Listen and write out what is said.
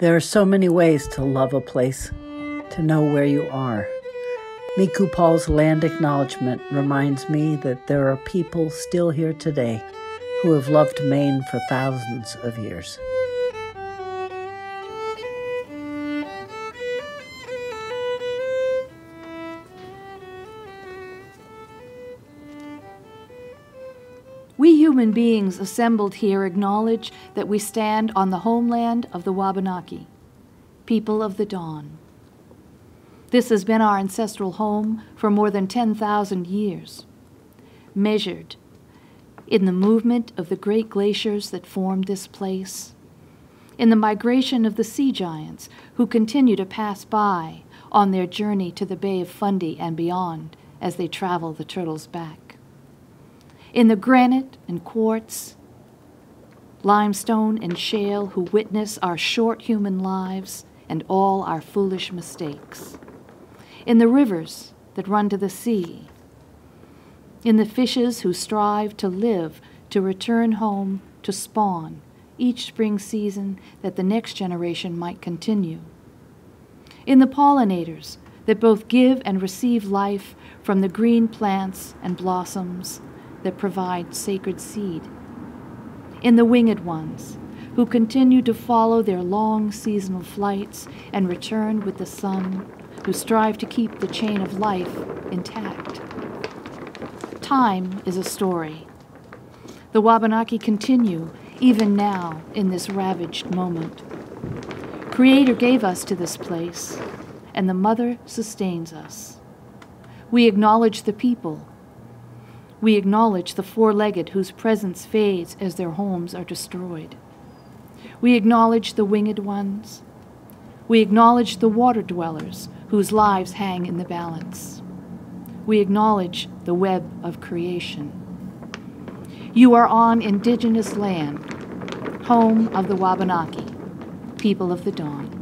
There are so many ways to love a place, to know where you are. Mihku Paul's land acknowledgement reminds me that there are people still here today who have loved Maine for thousands of years. Human beings assembled here acknowledge that we stand on the homeland of the Wabanaki, people of the dawn. This has been our ancestral home for more than 10,000 years, measured in the movement of the great glaciers that formed this place, in the migration of the sea giants who continue to pass by on their journey to the Bay of Fundy and beyond as they travel the turtle's back in the granite and quartz, limestone and shale who witness our short human lives and all our foolish mistakes, in the rivers that run to the sea, in the fishes who strive to live to return home to spawn each spring season that the next generation might continue, in the pollinators that both give and receive life from the green plants and blossoms that provide sacred seed, in the winged ones who continue to follow their long seasonal flights and return with the sun, who strive to keep the chain of life intact. Time is a story. The Wabanaki continue even now in this ravaged moment. Creator gave us to this place, and the Mother sustains us. We acknowledge the people we acknowledge the four legged whose presence fades as their homes are destroyed. We acknowledge the winged ones. We acknowledge the water dwellers whose lives hang in the balance. We acknowledge the web of creation. You are on indigenous land, home of the Wabanaki, people of the dawn.